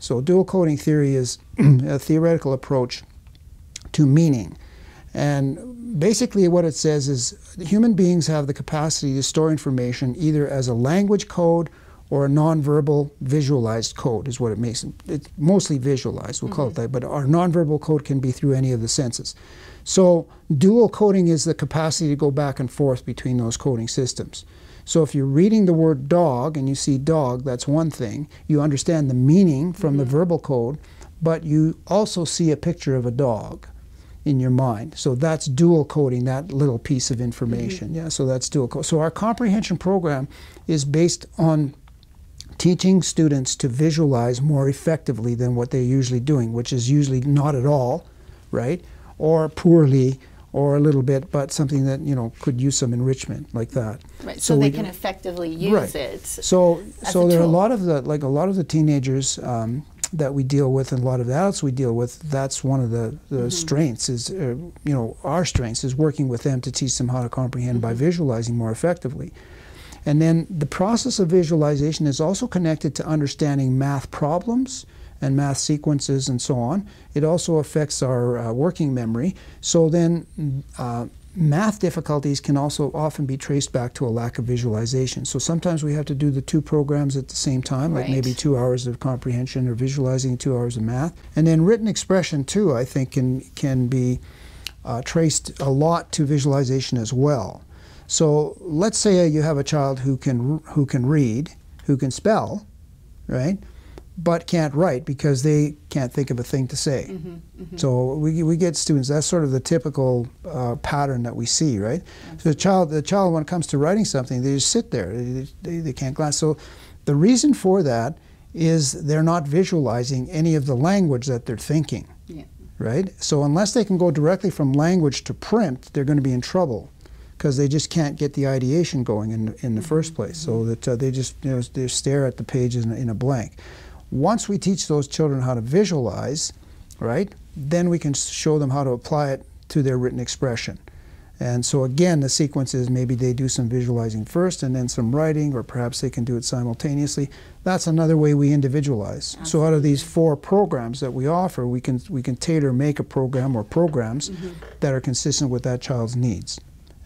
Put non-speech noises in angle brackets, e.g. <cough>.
So dual coding theory is <clears throat> a theoretical approach to meaning. And basically what it says is human beings have the capacity to store information either as a language code or a nonverbal visualized code is what it makes. It's mostly visualized, we'll mm -hmm. call it mm-hmm. that, but our nonverbal code can be through any of the senses. So dual coding is the capacity to go back and forth between those coding systems. So if you're reading the word dog and you see dog, that's one thing. You understand the meaning from mm -hmm. the mm-hmm. verbal code, but you also see a picture of a dog in your mind. So that's dual coding that little piece of information. Mm -hmm. Yeah, so that's dual code. So our comprehension program is based on teaching students to visualize more effectively than what they're usually doing, which is usually not at all, right? Or poorly or a little bit, but something that you know could use some enrichment like that. Right. So, so they can effectively use right. it. So so there tool. are a lot of the like a lot of the teenagers um, that we deal with and a lot of the adults we deal with, that's one of the, the mm -hmm. strengths is, uh, you know, our strengths is working with them to teach them how to comprehend mm -hmm. by mm-hmm. visualizing more effectively. And then the process of visualization is also connected to understanding math problems and math sequences and so on. It also affects our uh, working memory. So then uh, math difficulties can also often be traced back to a lack of visualization. So sometimes we have to do the two programs at the same time, like maybe two hours of comprehension or visualizing two hours of math. And then written expression too, I think, can, can be uh, traced a lot to visualization as well. So let's say you have a child who can, who can read, who can spell, right? but can't write because they can't think of a thing to say. Mm -hmm, mm -hmm. So we, we get students, that's sort of the typical uh, pattern that we see, right? Absolutely. So the child, the child, when it comes to writing something, they just sit there, they, they, they can't glance. So the reason for that is they're not visualizing any of the language that they're thinking, yeah. right? So unless they can go directly from language to print, they're going to be in trouble because they just can't get the ideation going in, in the first place. So mm-hmm. that uh, they just you know, they stare at the pages in, in a blank. Once we teach those children how to visualize, right, then we can show them how to apply it to their written expression. And so again, the sequence is maybe they do some visualizing first and then some writing, or perhaps they can do it simultaneously. That's another way we individualize. Absolutely. So out of these four programs that we offer, we can, we can tailor make a program or programs mm -hmm. that are consistent with that child's needs.